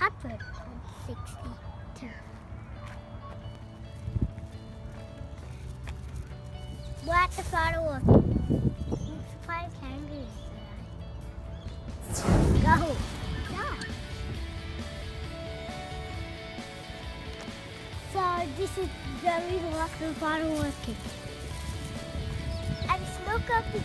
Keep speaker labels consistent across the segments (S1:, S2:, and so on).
S1: 162. What the photo of five kangaroos. Go. Yeah. So this is the reason why the was. And smoke up the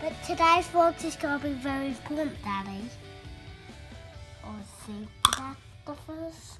S1: But today's vlog is going to be very important, Daddy. Or think that first.